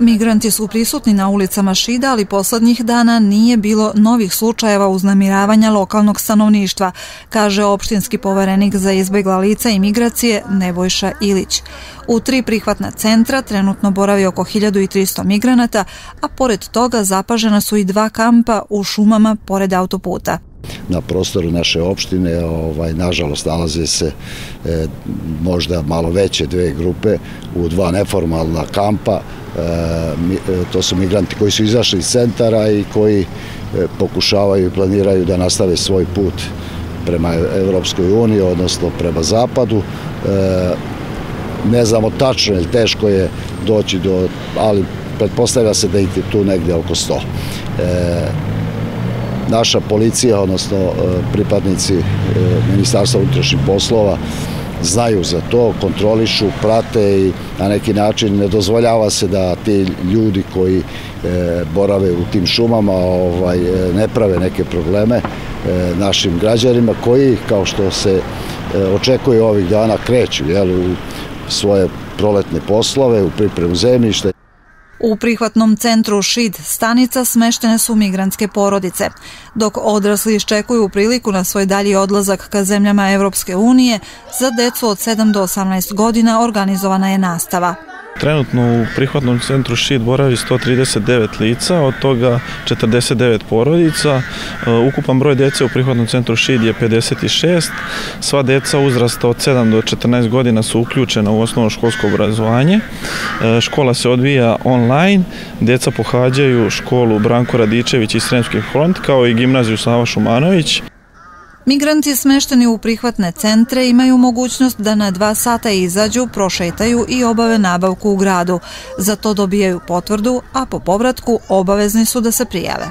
Migranti su prisutni na ulicama Šida, ali poslednjih dana nije bilo novih slučajeva uznamiravanja lokalnog stanovništva, kaže opštinski poverenik za izbegla lica i migracije Nebojša Ilić. U tri prihvatna centra trenutno boravi oko 1300 migranata, a pored toga zapažena su i dva kampa u šumama pored autoputa na prostoru naše opštine, ovaj, nažalost nalaze se e, možda malo veće dve grupe u dva neformalna kampa, e, e to su migranti koji su izašli iz centara i koji e, pokušavaju i planiraju da nastave svoj put prema Evropskoj uniji, odnosno prema zapadu. E, ne znamo tačno, jer teško je doći do, ali pretpostavlja se da ih tu negde oko 100. Naša policija, odnosno e, pripadnici e, Ministarstva unutrašnjih poslova znaju za to, kontrolišu, prate i na neki način ne dozvoljava se da ti ljudi koji e, borave u tim šumama ovaj, ne prave neke probleme našim građanima koji, kao što se očekuje ovih dana, kreću jel, u svoje proletne poslove, u pripremu zemljišta. U prihvatnom centru Šid stanica smeštene su migrantske porodice. Dok odrasli iščekuju priliku na svoj dalji odlazak ka zemljama Evropske unije, za decu od 7 do 18 godina organizovana je nastava. Trenutno u prihvatnom centru Šid boravi 139 lica, od toga 49 porodica. E, ukupan broj dece u prihvatnom centru Šid je 56. Sva deca uzrasta od 7 do 14 godina su uključena u osnovno školsko obrazovanje. E, škola se odvija online, deca pohađaju školu Branko Radičević i Sremski front kao i gimnaziju Sava Šumanović. Migranti smešteni u prihvatne centre imaju mogućnost da na dva sata izađu, prošetaju i obave nabavku u gradu. Za to dobijaju potvrdu, a po povratku obavezni su da se prijave.